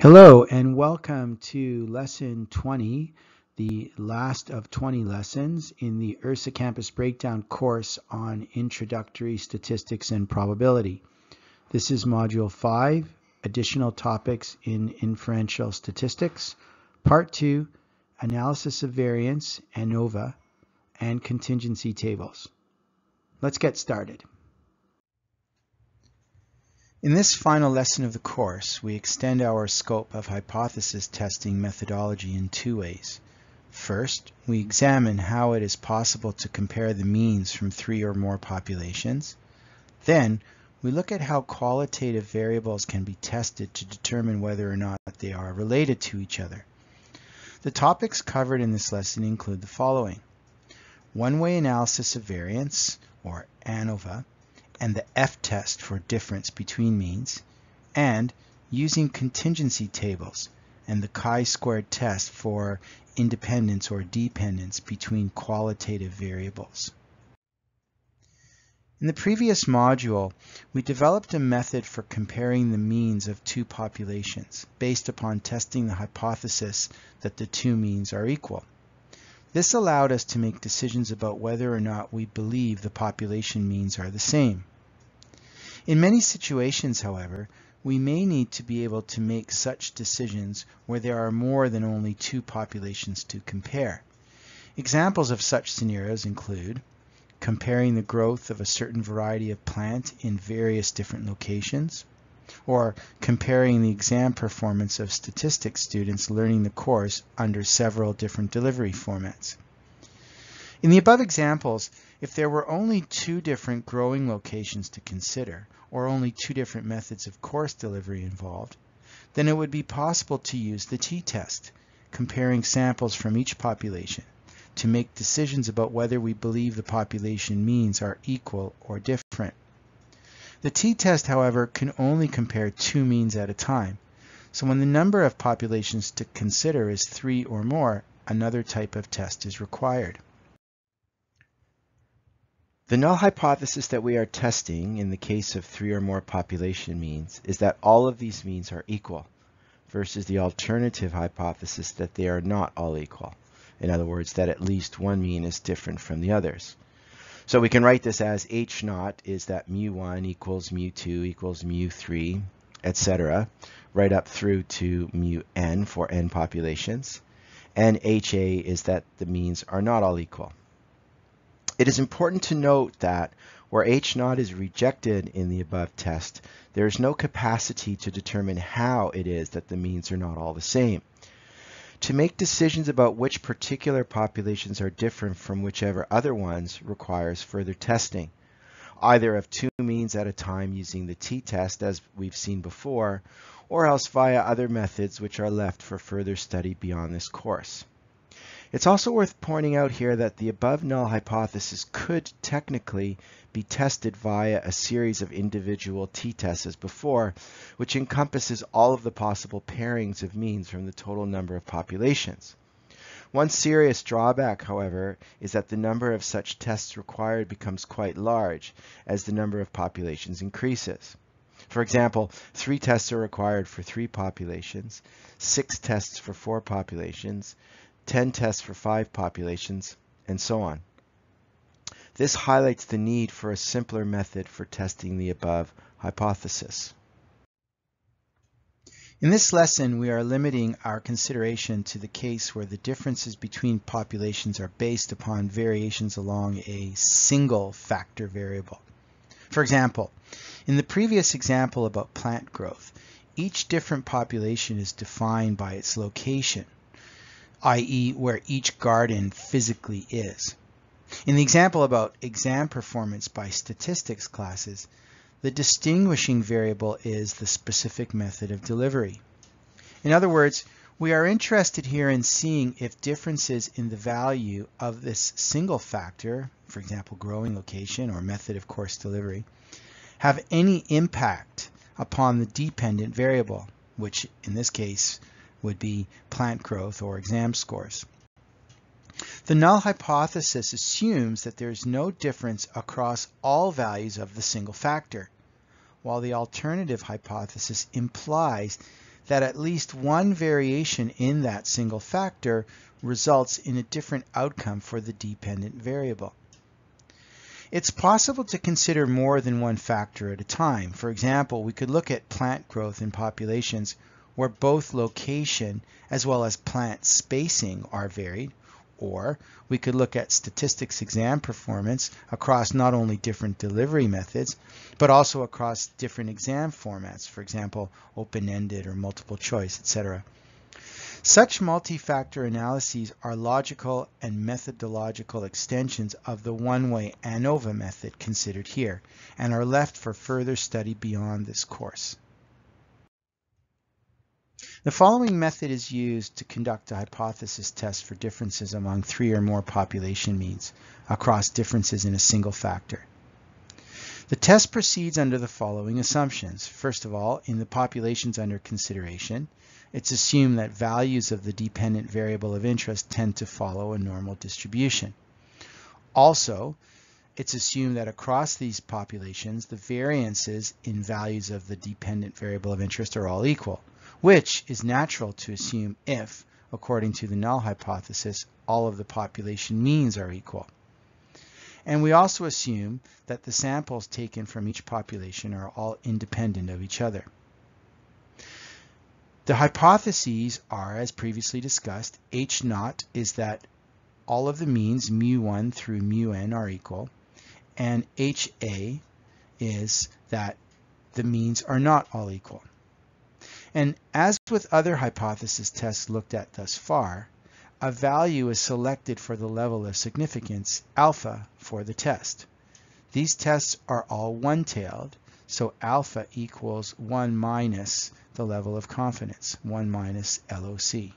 Hello and welcome to lesson 20, the last of 20 lessons in the URSA Campus Breakdown course on Introductory Statistics and Probability. This is Module 5, Additional Topics in Inferential Statistics, Part 2, Analysis of Variance, ANOVA, and Contingency Tables. Let's get started. In this final lesson of the course, we extend our scope of hypothesis testing methodology in two ways. First, we examine how it is possible to compare the means from three or more populations. Then, we look at how qualitative variables can be tested to determine whether or not they are related to each other. The topics covered in this lesson include the following. One-way analysis of variance, or ANOVA, and the F-test for difference between means, and using contingency tables and the chi-squared test for independence or dependence between qualitative variables. In the previous module, we developed a method for comparing the means of two populations based upon testing the hypothesis that the two means are equal. This allowed us to make decisions about whether or not we believe the population means are the same. In many situations, however, we may need to be able to make such decisions where there are more than only two populations to compare. Examples of such scenarios include comparing the growth of a certain variety of plant in various different locations, or comparing the exam performance of statistics students learning the course under several different delivery formats. In the above examples, if there were only two different growing locations to consider, or only two different methods of course delivery involved, then it would be possible to use the t-test, comparing samples from each population, to make decisions about whether we believe the population means are equal or different. The t-test, however, can only compare two means at a time, so when the number of populations to consider is three or more, another type of test is required. The null hypothesis that we are testing in the case of three or more population means is that all of these means are equal versus the alternative hypothesis that they are not all equal. In other words, that at least one mean is different from the others. So we can write this as H naught is that mu1 equals mu2 equals mu3, etc., right up through to mu n for n populations. And HA is that the means are not all equal. It is important to note that where H naught is rejected in the above test, there is no capacity to determine how it is that the means are not all the same. To make decisions about which particular populations are different from whichever other ones requires further testing, either of two means at a time using the t-test as we've seen before, or else via other methods which are left for further study beyond this course. It's also worth pointing out here that the above null hypothesis could technically be tested via a series of individual t-tests as before, which encompasses all of the possible pairings of means from the total number of populations. One serious drawback, however, is that the number of such tests required becomes quite large as the number of populations increases. For example, three tests are required for three populations, six tests for four populations, 10 tests for five populations, and so on. This highlights the need for a simpler method for testing the above hypothesis. In this lesson, we are limiting our consideration to the case where the differences between populations are based upon variations along a single factor variable. For example, in the previous example about plant growth, each different population is defined by its location i.e. where each garden physically is. In the example about exam performance by statistics classes, the distinguishing variable is the specific method of delivery. In other words, we are interested here in seeing if differences in the value of this single factor, for example, growing location or method of course delivery, have any impact upon the dependent variable, which in this case would be plant growth or exam scores. The null hypothesis assumes that there is no difference across all values of the single factor, while the alternative hypothesis implies that at least one variation in that single factor results in a different outcome for the dependent variable. It's possible to consider more than one factor at a time. For example, we could look at plant growth in populations where both location as well as plant spacing are varied, or we could look at statistics exam performance across not only different delivery methods, but also across different exam formats, for example, open-ended or multiple choice, etc. Such multi-factor analyses are logical and methodological extensions of the one-way ANOVA method considered here, and are left for further study beyond this course. The following method is used to conduct a hypothesis test for differences among three or more population means across differences in a single factor. The test proceeds under the following assumptions. First of all, in the populations under consideration, it's assumed that values of the dependent variable of interest tend to follow a normal distribution. Also, it's assumed that across these populations, the variances in values of the dependent variable of interest are all equal, which is natural to assume if, according to the null hypothesis, all of the population means are equal. And we also assume that the samples taken from each population are all independent of each other. The hypotheses are, as previously discussed, H naught is that all of the means mu1 through mu n are equal, and HA is that the means are not all equal. And as with other hypothesis tests looked at thus far, a value is selected for the level of significance, alpha, for the test. These tests are all one-tailed, so alpha equals 1 minus the level of confidence, 1 minus LOC.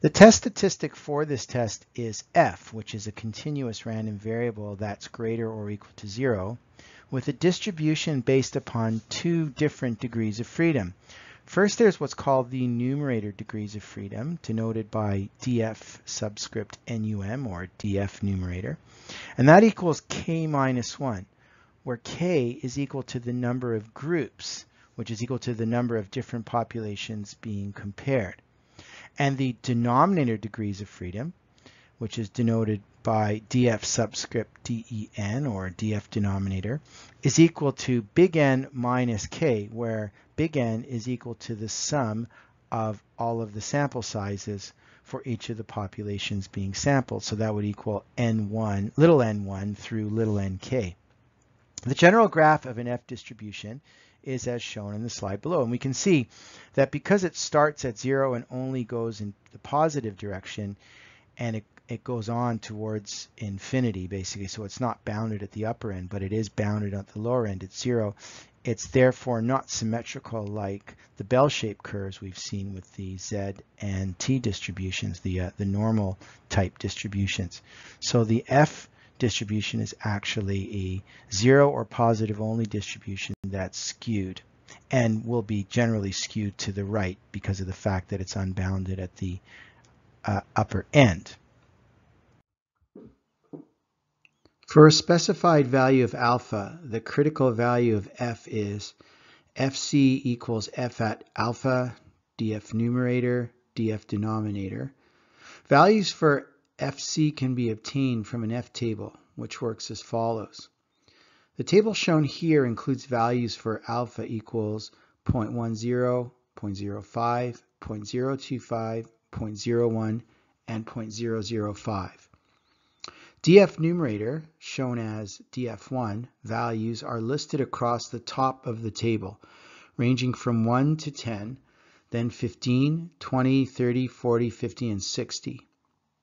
The test statistic for this test is f, which is a continuous random variable that's greater or equal to 0, with a distribution based upon two different degrees of freedom. First, there's what's called the numerator degrees of freedom, denoted by df subscript num, or df numerator, and that equals k minus 1 where k is equal to the number of groups, which is equal to the number of different populations being compared. And the denominator degrees of freedom, which is denoted by df subscript den, or df denominator, is equal to big N minus k, where big N is equal to the sum of all of the sample sizes for each of the populations being sampled. So that would equal n1, little n1 through little nk. The general graph of an F distribution is as shown in the slide below. And we can see that because it starts at zero and only goes in the positive direction, and it, it goes on towards infinity, basically. So it's not bounded at the upper end, but it is bounded at the lower end at zero. It's therefore not symmetrical like the bell-shaped curves we've seen with the Z and T distributions, the, uh, the normal type distributions. So the F distribution is actually a zero or positive only distribution that's skewed and will be generally skewed to the right because of the fact that it's unbounded at the uh, upper end. For a specified value of alpha, the critical value of f is fc equals f at alpha, df numerator, df denominator. Values for FC can be obtained from an F table, which works as follows. The table shown here includes values for alpha equals 0.10, 0.05, 0.025, 0.01, and 0.005. DF numerator, shown as DF1, values are listed across the top of the table, ranging from 1 to 10, then 15, 20, 30, 40, 50, and 60.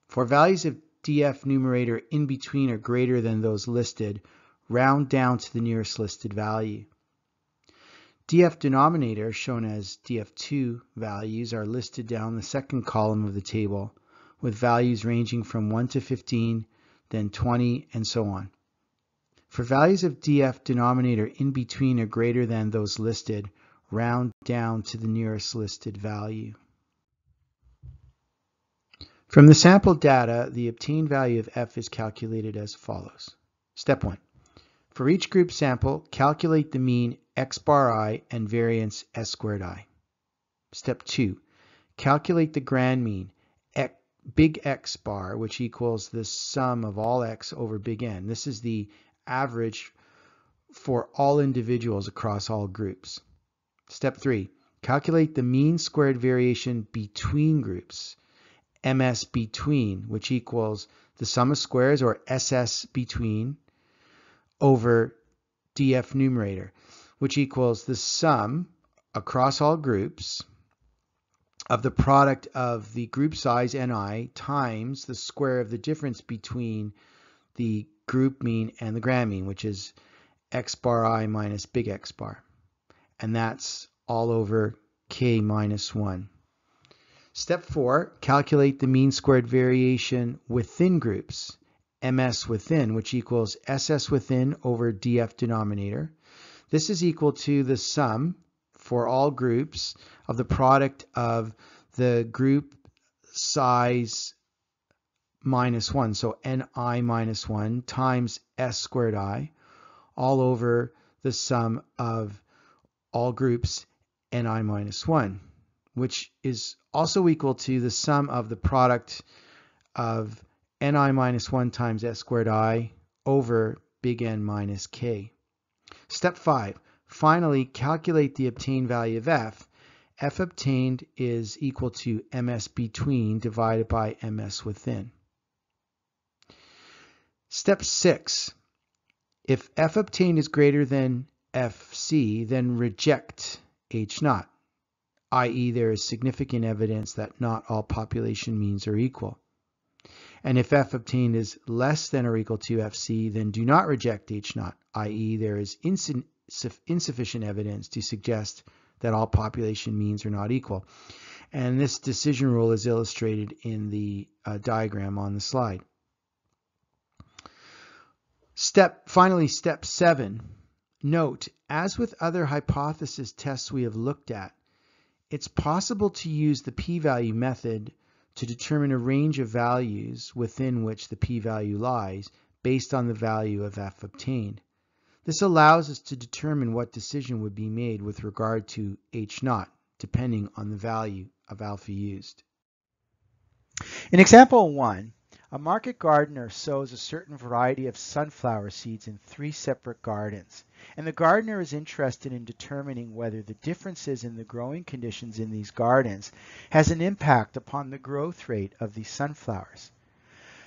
For values of df numerator in between or greater than those listed, round down to the nearest listed value. df denominator, shown as df2 values, are listed down the second column of the table, with values ranging from 1 to 15, then 20, and so on. For values of df denominator in between or greater than those listed, round down to the nearest listed value. From the sample data, the obtained value of f is calculated as follows. Step 1. For each group sample, calculate the mean x bar i, and variance s squared i. Step 2. Calculate the grand mean, big X bar, which equals the sum of all x over big N. This is the average for all individuals across all groups. Step 3. Calculate the mean squared variation between groups, ms between, which equals the sum of squares, or ss between, over df numerator, which equals the sum across all groups of the product of the group size ni times the square of the difference between the group mean and the grand mean, which is x bar i minus big X bar. And that's all over k minus 1. Step 4, calculate the mean squared variation within groups, ms within, which equals ss within over df denominator. This is equal to the sum for all groups of the product of the group size minus 1, so ni minus 1 times s squared i, all over the sum of all groups ni minus 1, which is also equal to the sum of the product of ni minus 1 times s squared i over big N minus k. Step 5. Finally, calculate the obtained value of f. f obtained is equal to ms between divided by ms within. Step 6. If f obtained is greater than fc, then reject h naught, i.e. there is significant evidence that not all population means are equal. And if f obtained is less than or equal to fc, then do not reject h naught, i.e. there is insufficient evidence to suggest that all population means are not equal. And this decision rule is illustrated in the uh, diagram on the slide. Step, finally, step seven. Note, as with other hypothesis tests we have looked at, it's possible to use the p-value method to determine a range of values within which the p-value lies based on the value of f obtained. This allows us to determine what decision would be made with regard to h naught, depending on the value of alpha used. In example 1, a market gardener sows a certain variety of sunflower seeds in three separate gardens, and the gardener is interested in determining whether the differences in the growing conditions in these gardens has an impact upon the growth rate of these sunflowers.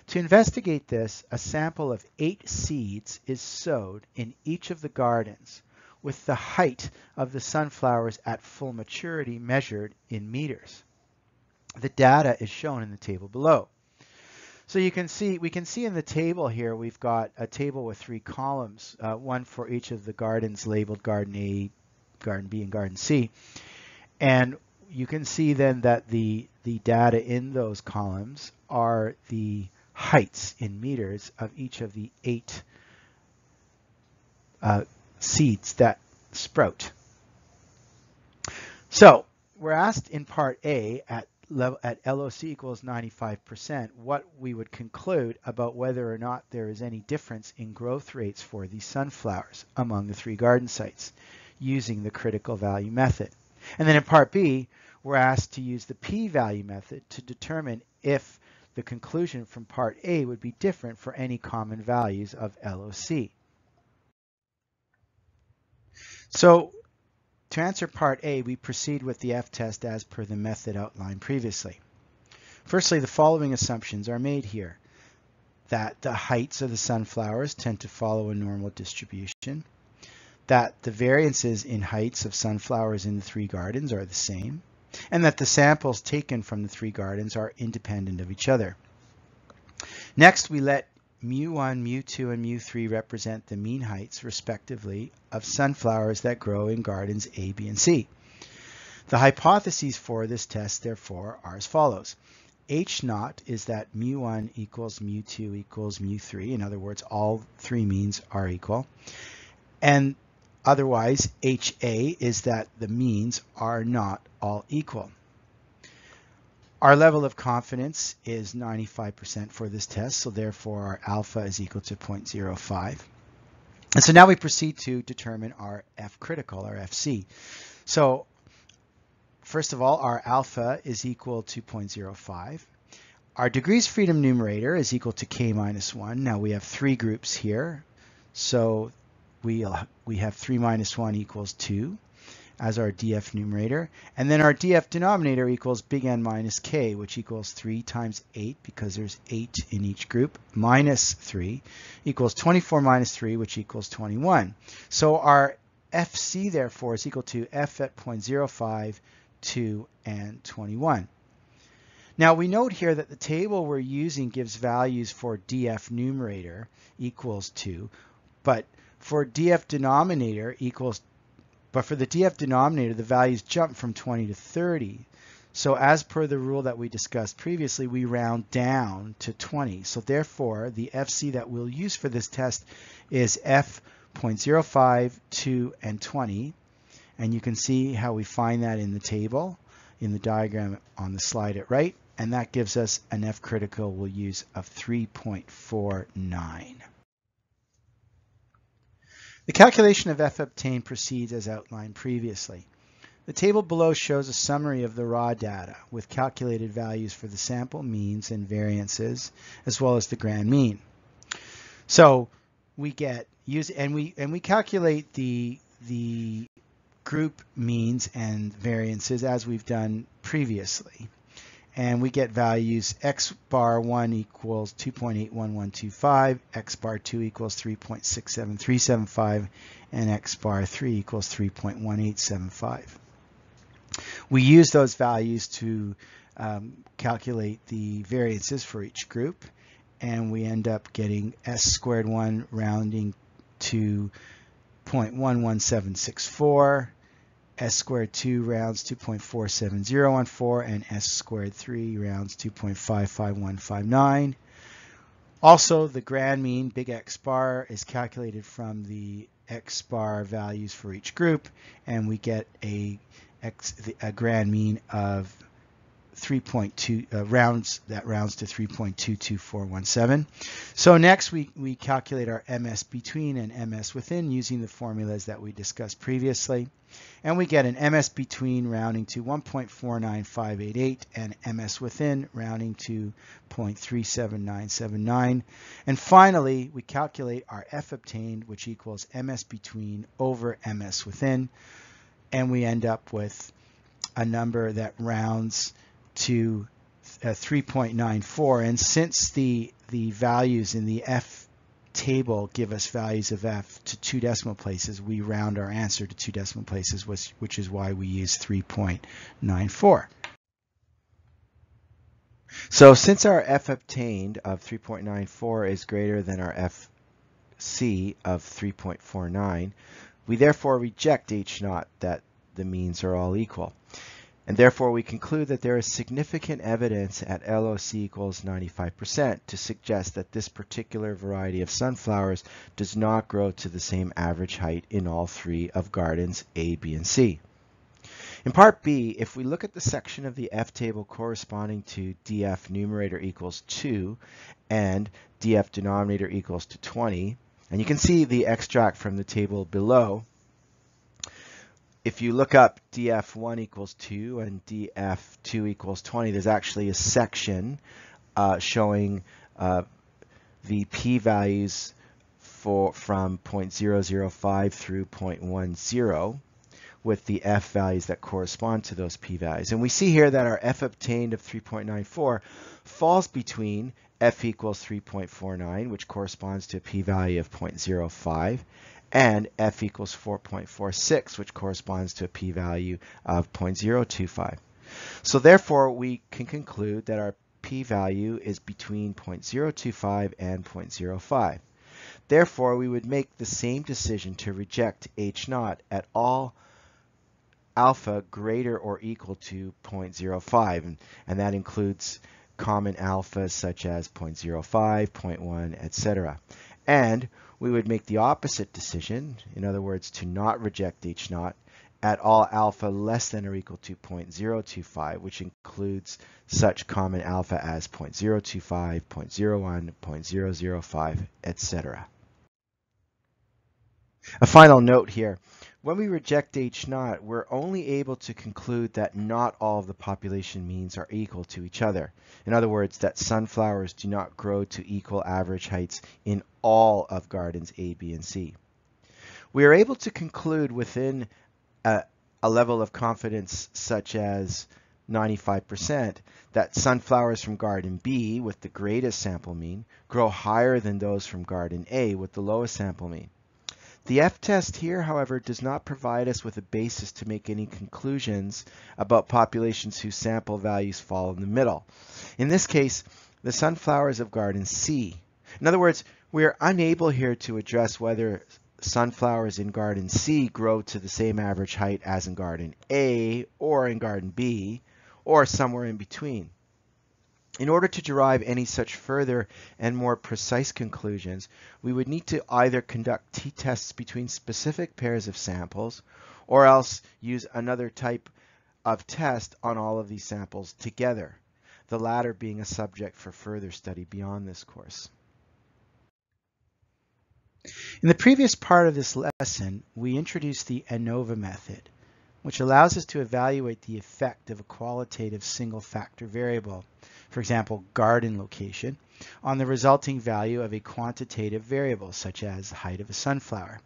To investigate this, a sample of eight seeds is sowed in each of the gardens with the height of the sunflowers at full maturity measured in meters. The data is shown in the table below. So you can see, we can see in the table here, we've got a table with three columns, uh, one for each of the gardens labeled Garden A, Garden B, and Garden C. And you can see then that the, the data in those columns are the heights in meters of each of the eight uh, seeds that sprout. So we're asked in part A at level at LOC equals 95%, what we would conclude about whether or not there is any difference in growth rates for these sunflowers among the three garden sites using the critical value method. And then in part B, we're asked to use the p-value method to determine if the conclusion from part A would be different for any common values of LOC. So to answer part A, we proceed with the F-test as per the method outlined previously. Firstly, the following assumptions are made here. That the heights of the sunflowers tend to follow a normal distribution. That the variances in heights of sunflowers in the three gardens are the same. And that the samples taken from the three gardens are independent of each other. Next, we let mu1, mu2, and mu3 represent the mean heights, respectively, of sunflowers that grow in gardens A, B, and C. The hypotheses for this test, therefore, are as follows. H naught is that mu1 equals mu2 equals mu3. In other words, all three means are equal. And otherwise, HA is that the means are not all equal. Our level of confidence is 95% for this test, so therefore our alpha is equal to 0.05. And so now we proceed to determine our F critical, our FC. So first of all, our alpha is equal to 0.05. Our degrees freedom numerator is equal to k minus 1. Now we have three groups here. So we, uh, we have 3 minus 1 equals 2 as our df numerator. And then our df denominator equals big N minus k, which equals 3 times 8, because there's 8 in each group, minus 3, equals 24 minus 3, which equals 21. So our fc, therefore, is equal to f at 0.05, 2, and 21. Now we note here that the table we're using gives values for df numerator equals 2, but for df denominator equals, but for the df denominator, the values jump from 20 to 30. So as per the rule that we discussed previously, we round down to 20. So therefore, the FC that we'll use for this test is F.05, 2, and 20. And you can see how we find that in the table, in the diagram on the slide at right and that gives us an F critical we'll use of 3.49. The calculation of F obtained proceeds as outlined previously. The table below shows a summary of the raw data with calculated values for the sample means and variances as well as the grand mean. So we get use and we and we calculate the the group means and variances as we've done previously and we get values x bar 1 equals 2.81125, x bar 2 equals 3.67375, and x bar 3 equals 3.1875. We use those values to um, calculate the variances for each group, and we end up getting s squared 1 rounding to 0.11764, s squared 2 rounds 2.47014, and s squared 3 rounds 2.55159. Also, the grand mean, big X bar, is calculated from the X bar values for each group, and we get a, X, a grand mean of 3.2 uh, rounds that rounds to 3.22417. So next we, we calculate our MS between and MS within using the formulas that we discussed previously. And we get an MS between rounding to 1.49588 and MS within rounding to 0.37979. And finally, we calculate our F obtained, which equals MS between over MS within. And we end up with a number that rounds to uh, 3.94. And since the, the values in the F table give us values of F to two decimal places, we round our answer to two decimal places, which, which is why we use 3.94. So since our F obtained of 3.94 is greater than our FC of 3.49, we therefore reject H naught that the means are all equal. And therefore, we conclude that there is significant evidence at LOC equals 95% to suggest that this particular variety of sunflowers does not grow to the same average height in all three of gardens A, B, and C. In part B, if we look at the section of the F table corresponding to df numerator equals 2 and df denominator equals to 20, and you can see the extract from the table below, if you look up df1 equals 2 and df2 equals 20, there's actually a section uh, showing uh, the p-values for from 0.005 through 0.10 with the f values that correspond to those p-values. And we see here that our f obtained of 3.94 falls between f equals 3.49, which corresponds to a p-value of 0.05, and f equals 4.46, which corresponds to a p-value of 0.025. So therefore, we can conclude that our p-value is between 0.025 and 0.05. Therefore, we would make the same decision to reject H naught at all alpha greater or equal to 0.05, and, and that includes common alphas such as 0.05, 0.1, etc. And we would make the opposite decision, in other words, to not reject H naught at all alpha less than or equal to 0.025, which includes such common alpha as 0.025, 0.01, 0.005, etc. A final note here. When we reject H naught, we're only able to conclude that not all of the population means are equal to each other. In other words, that sunflowers do not grow to equal average heights in all of gardens A, B, and C. We are able to conclude within a, a level of confidence such as 95% that sunflowers from garden B with the greatest sample mean grow higher than those from garden A with the lowest sample mean. The F-test here, however, does not provide us with a basis to make any conclusions about populations whose sample values fall in the middle. In this case, the sunflowers of garden C. In other words, we are unable here to address whether sunflowers in garden C grow to the same average height as in garden A or in garden B or somewhere in between. In order to derive any such further and more precise conclusions, we would need to either conduct t-tests between specific pairs of samples or else use another type of test on all of these samples together, the latter being a subject for further study beyond this course. In the previous part of this lesson, we introduced the ANOVA method, which allows us to evaluate the effect of a qualitative single factor variable for example, garden location, on the resulting value of a quantitative variable, such as the height of a sunflower.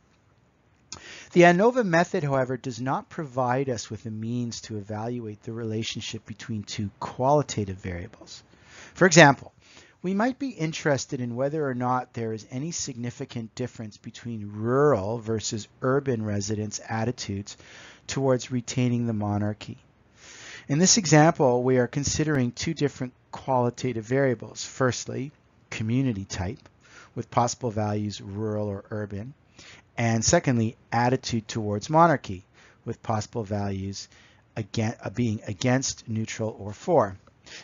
The ANOVA method, however, does not provide us with a means to evaluate the relationship between two qualitative variables. For example, we might be interested in whether or not there is any significant difference between rural versus urban residents' attitudes towards retaining the monarchy. In this example, we are considering two different qualitative variables. Firstly, community type with possible values rural or urban. And secondly, attitude towards monarchy with possible values again, uh, being against, neutral, or for.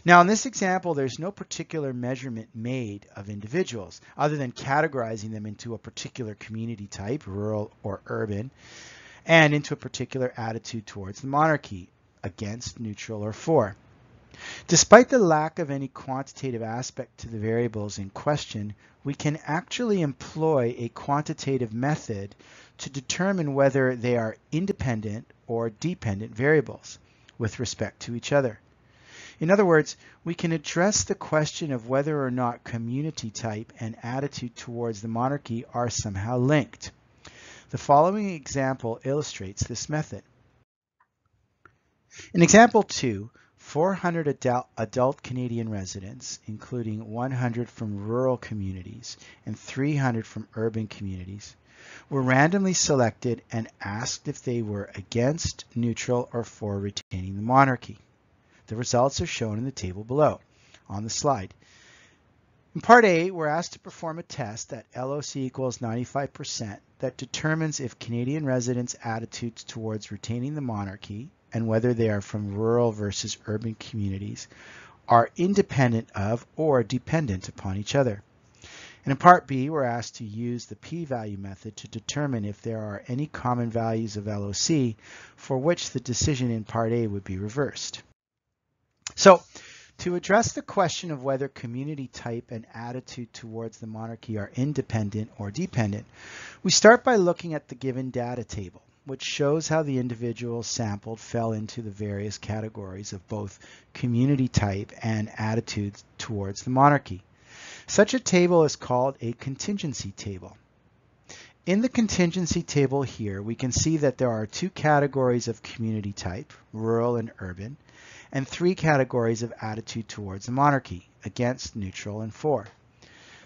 Now in this example, there's no particular measurement made of individuals other than categorizing them into a particular community type, rural or urban, and into a particular attitude towards the monarchy, against, neutral, or for. Despite the lack of any quantitative aspect to the variables in question, we can actually employ a quantitative method to determine whether they are independent or dependent variables with respect to each other. In other words, we can address the question of whether or not community type and attitude towards the monarchy are somehow linked. The following example illustrates this method. In example 2, 400 adult, adult Canadian residents, including 100 from rural communities and 300 from urban communities, were randomly selected and asked if they were against, neutral, or for retaining the monarchy. The results are shown in the table below on the slide. In part A, we're asked to perform a test at LOC equals 95% that determines if Canadian residents' attitudes towards retaining the monarchy and whether they are from rural versus urban communities are independent of or dependent upon each other. And in part B, we're asked to use the p-value method to determine if there are any common values of LOC for which the decision in part A would be reversed. So to address the question of whether community type and attitude towards the monarchy are independent or dependent, we start by looking at the given data table which shows how the individuals sampled fell into the various categories of both community type and attitudes towards the monarchy. Such a table is called a contingency table. In the contingency table here, we can see that there are two categories of community type, rural and urban, and three categories of attitude towards the monarchy, against, neutral, and for.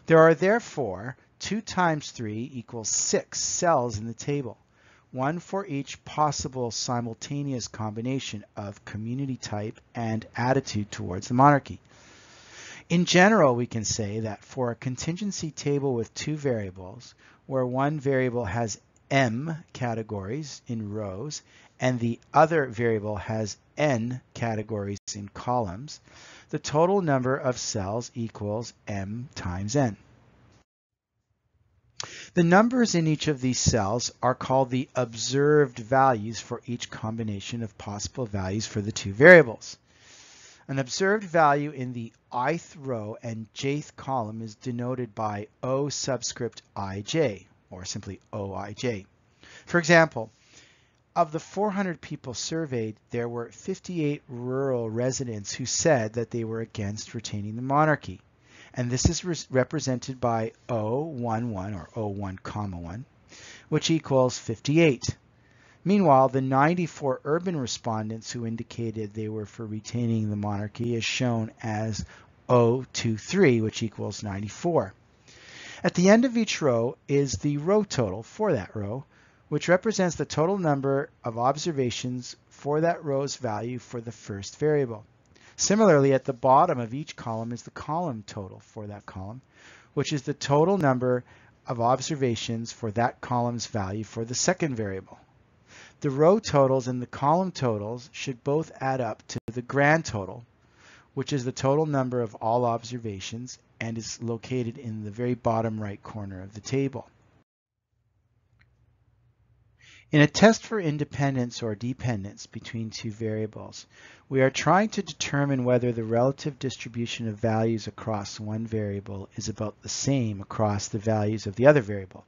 There are therefore 2 times 3 equals 6 cells in the table one for each possible simultaneous combination of community type and attitude towards the monarchy. In general, we can say that for a contingency table with two variables, where one variable has m categories in rows and the other variable has n categories in columns, the total number of cells equals m times n. The numbers in each of these cells are called the observed values for each combination of possible values for the two variables. An observed value in the ith row and jth column is denoted by O subscript ij, or simply OIJ. For example, of the 400 people surveyed, there were 58 rural residents who said that they were against retaining the monarchy. And this is re represented by O11 or O1 comma 1, which equals 58. Meanwhile, the 94 urban respondents who indicated they were for retaining the monarchy is shown as O23, which equals 94. At the end of each row is the row total for that row, which represents the total number of observations for that row's value for the first variable. Similarly, at the bottom of each column is the column total for that column, which is the total number of observations for that column's value for the second variable. The row totals and the column totals should both add up to the grand total, which is the total number of all observations and is located in the very bottom right corner of the table. In a test for independence or dependence between two variables, we are trying to determine whether the relative distribution of values across one variable is about the same across the values of the other variable,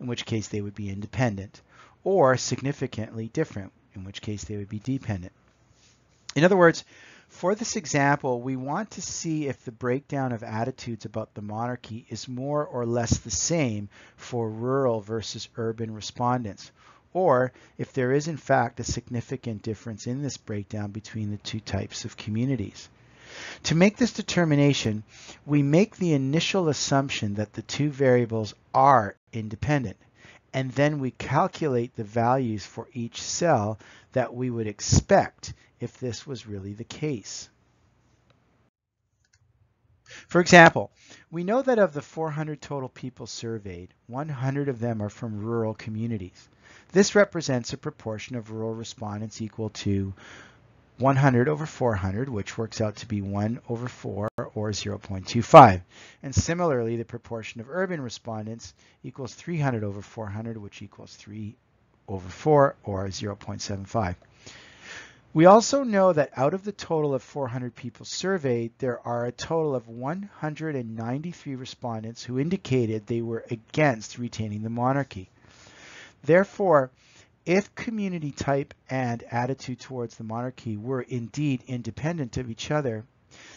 in which case they would be independent, or significantly different, in which case they would be dependent. In other words, for this example, we want to see if the breakdown of attitudes about the monarchy is more or less the same for rural versus urban respondents, or if there is in fact a significant difference in this breakdown between the two types of communities. To make this determination, we make the initial assumption that the two variables are independent, and then we calculate the values for each cell that we would expect if this was really the case. For example, we know that of the 400 total people surveyed, 100 of them are from rural communities. This represents a proportion of rural respondents equal to 100 over 400, which works out to be 1 over 4 or 0.25. And similarly, the proportion of urban respondents equals 300 over 400, which equals 3 over 4 or 0.75. We also know that out of the total of 400 people surveyed, there are a total of 193 respondents who indicated they were against retaining the monarchy. Therefore, if community type and attitude towards the monarchy were indeed independent of each other,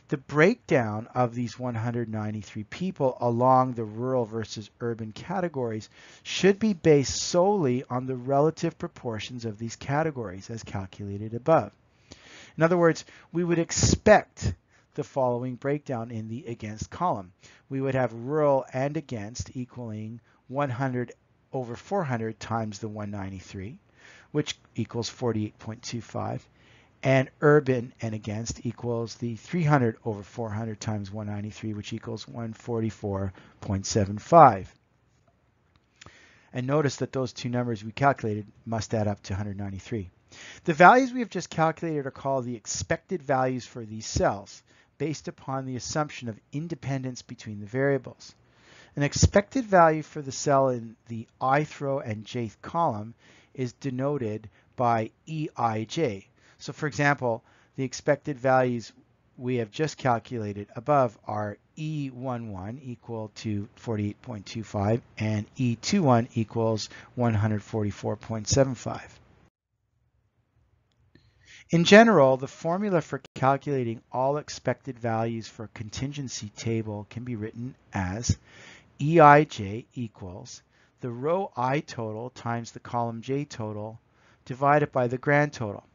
the breakdown of these 193 people along the rural versus urban categories should be based solely on the relative proportions of these categories as calculated above. In other words, we would expect the following breakdown in the against column. We would have rural and against equaling 100 over 400 times the 193, which equals 48.25, and urban and against equals the 300 over 400 times 193, which equals 144.75. And notice that those two numbers we calculated must add up to 193. The values we have just calculated are called the expected values for these cells, based upon the assumption of independence between the variables. An expected value for the cell in the ith row and jth column is denoted by EIJ. So for example, the expected values we have just calculated above are E11 equal to 48.25 and E21 equals 144.75. In general, the formula for calculating all expected values for a contingency table can be written as EIJ equals the row I total times the column J total divided by the grand total.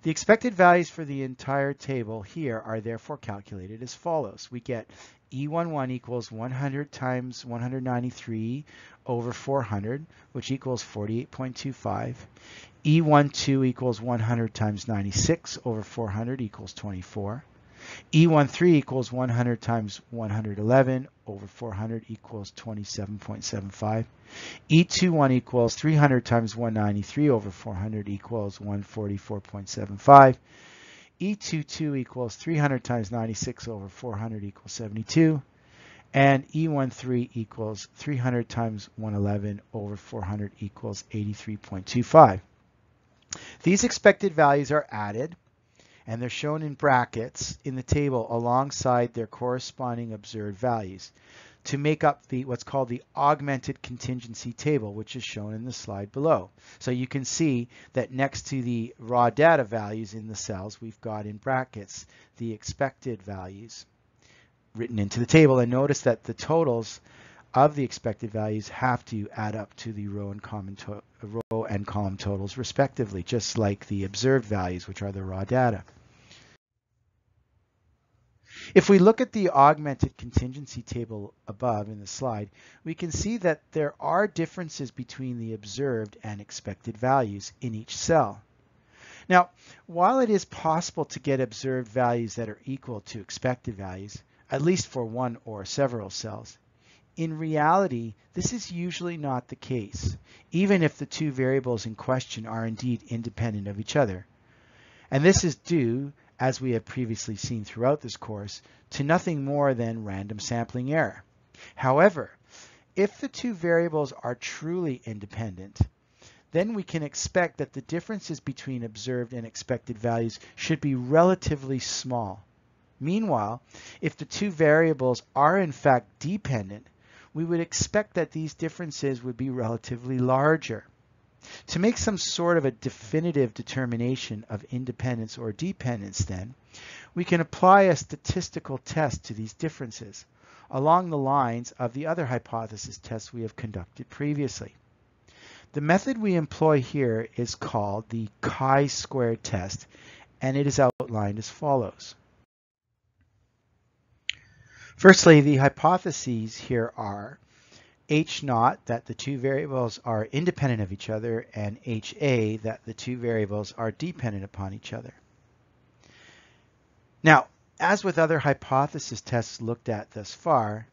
The expected values for the entire table here are therefore calculated as follows. We get E11 equals 100 times 193 over 400, which equals 48.25. E12 equals 100 times 96 over 400 equals 24. E13 equals 100 times 111 over 400 equals 27.75. E21 equals 300 times 193 over 400 equals 144.75. E22 equals 300 times 96 over 400 equals 72. And E13 equals 300 times 111 over 400 equals 83.25. These expected values are added and they're shown in brackets in the table alongside their corresponding observed values. to make up the what's called the augmented contingency table, which is shown in the slide below. So you can see that next to the raw data values in the cells, we've got in brackets the expected values written into the table. And notice that the totals of the expected values have to add up to the row and, row and column totals respectively, just like the observed values, which are the raw data. If we look at the augmented contingency table above in the slide, we can see that there are differences between the observed and expected values in each cell. Now, while it is possible to get observed values that are equal to expected values, at least for one or several cells, in reality, this is usually not the case, even if the two variables in question are indeed independent of each other. And this is due as we have previously seen throughout this course, to nothing more than random sampling error. However, if the two variables are truly independent, then we can expect that the differences between observed and expected values should be relatively small. Meanwhile, if the two variables are in fact dependent, we would expect that these differences would be relatively larger. To make some sort of a definitive determination of independence or dependence then, we can apply a statistical test to these differences along the lines of the other hypothesis tests we have conducted previously. The method we employ here is called the chi-squared test and it is outlined as follows. Firstly, the hypotheses here are h naught that the two variables are independent of each other and ha that the two variables are dependent upon each other. Now, as with other hypothesis tests looked at thus far,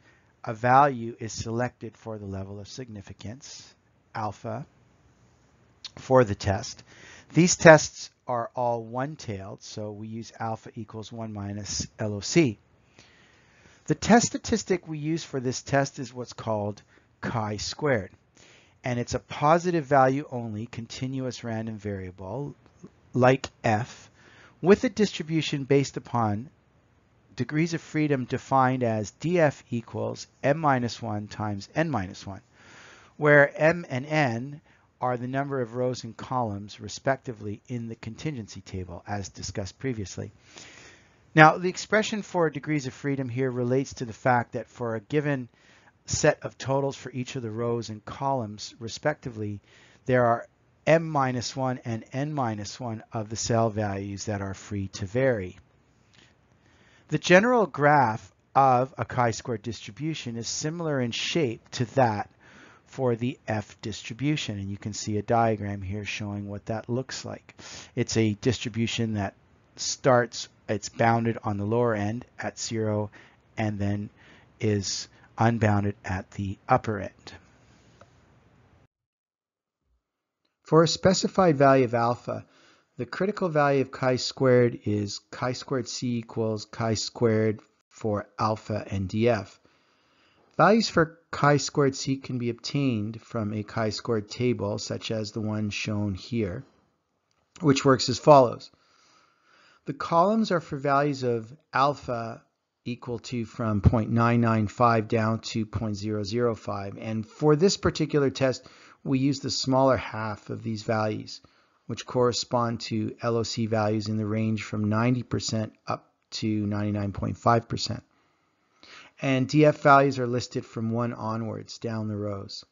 a value is selected for the level of significance, alpha, for the test. These tests are all one-tailed, so we use alpha equals 1 minus LOC. The test statistic we use for this test is what's called chi-squared. And it's a positive value only continuous random variable like f with a distribution based upon degrees of freedom defined as df equals m minus 1 times n minus 1, where m and n are the number of rows and columns respectively in the contingency table as discussed previously. Now the expression for degrees of freedom here relates to the fact that for a given set of totals for each of the rows and columns respectively, there are m minus 1 and n minus 1 of the cell values that are free to vary. The general graph of a chi-square distribution is similar in shape to that for the F distribution. And you can see a diagram here showing what that looks like. It's a distribution that starts, it's bounded on the lower end at zero and then is unbounded at the upper end. For a specified value of alpha, the critical value of chi-squared is chi-squared c equals chi-squared for alpha and df. Values for chi-squared c can be obtained from a chi-squared table, such as the one shown here, which works as follows. The columns are for values of alpha equal to from 0.995 down to 0.005. And for this particular test, we use the smaller half of these values, which correspond to LOC values in the range from 90% up to 99.5%. And DF values are listed from 1 onwards down the rows.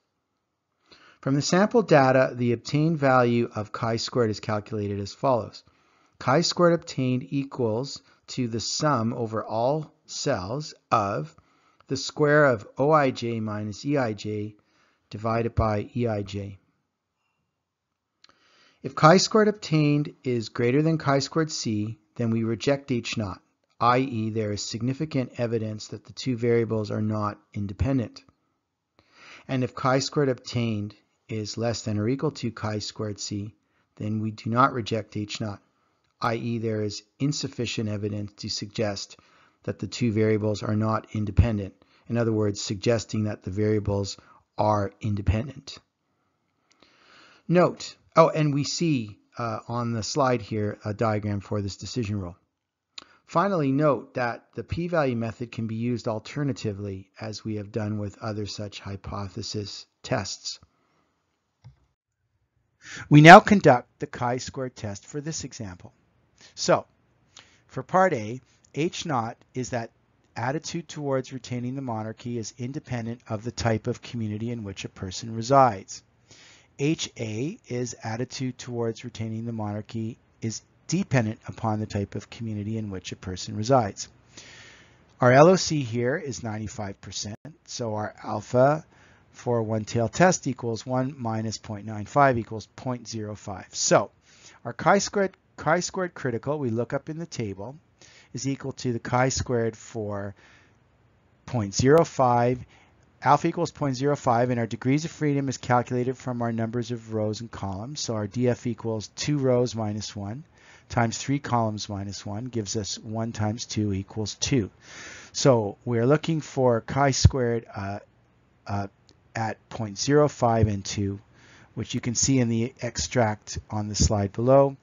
From the sample data, the obtained value of chi-squared is calculated as follows. Chi-squared obtained equals to the sum over all cells of the square of OIJ minus EIJ divided by EIJ. If chi-squared obtained is greater than chi-squared c, then we reject H naught, i.e. there is significant evidence that the two variables are not independent. And if chi-squared obtained is less than or equal to chi-squared c, then we do not reject H naught, i.e. there is insufficient evidence to suggest that the two variables are not independent. In other words, suggesting that the variables are independent. Note, oh, and we see uh, on the slide here a diagram for this decision rule. Finally, note that the p-value method can be used alternatively as we have done with other such hypothesis tests. We now conduct the chi-squared test for this example. So, for part A, H naught is that attitude towards retaining the monarchy is independent of the type of community in which a person resides. HA is attitude towards retaining the monarchy is dependent upon the type of community in which a person resides. Our LOC here is 95%, so our alpha for one tail test equals 1 minus 0.95 equals 0.05. So our chi-squared chi-squared critical, we look up in the table, is equal to the chi-squared for 0.05 Alpha equals 0.05 and our degrees of freedom is calculated from our numbers of rows and columns. So our DF equals 2 rows minus 1 times 3 columns minus 1 gives us 1 times 2 equals 2. So we're looking for chi-squared uh, uh, at 0.05 and 2, which you can see in the extract on the slide below,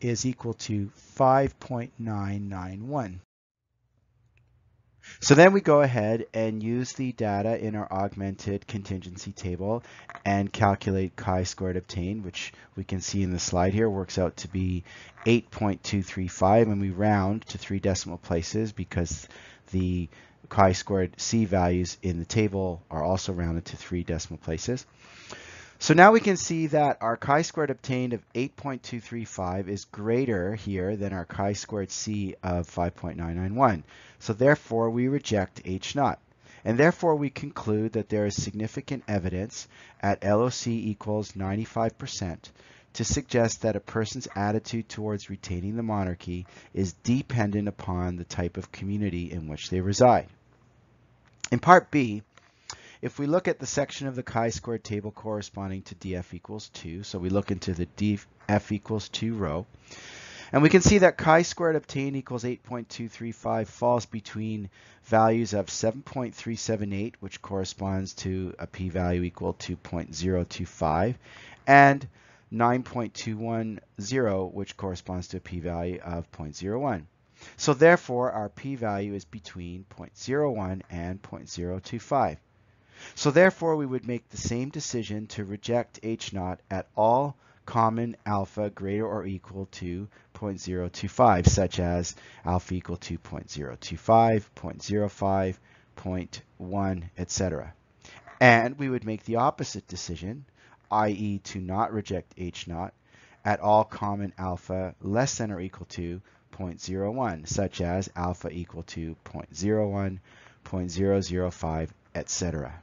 is equal to 5.991. So then we go ahead and use the data in our augmented contingency table and calculate chi-squared obtained, which we can see in the slide here works out to be 8.235 and we round to three decimal places because the chi-squared C values in the table are also rounded to three decimal places. So now we can see that our chi-squared obtained of 8.235 is greater here than our chi-squared C of 5.991. So therefore we reject H naught. And therefore we conclude that there is significant evidence at LOC equals 95% to suggest that a person's attitude towards retaining the monarchy is dependent upon the type of community in which they reside. In part B, if we look at the section of the chi-squared table corresponding to df equals 2, so we look into the df equals 2 row, and we can see that chi-squared obtained equals 8.235 falls between values of 7.378, which corresponds to a p-value equal to 0.025, and 9.210, which corresponds to a p-value of 0.01. So therefore, our p-value is between 0.01 and 0.025. So therefore, we would make the same decision to reject H naught at all common alpha greater or equal to 0.025, such as alpha equal to 0.025, 0.05, 0.1, etc. And we would make the opposite decision, i.e. to not reject H naught at all common alpha less than or equal to 0.01, such as alpha equal to 0.01, 0.005, etc.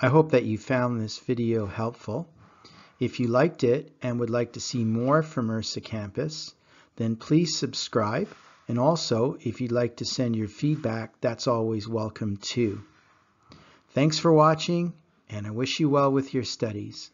I hope that you found this video helpful. If you liked it and would like to see more from Ursa Campus, then please subscribe. And also, if you'd like to send your feedback, that's always welcome too. Thanks for watching, and I wish you well with your studies.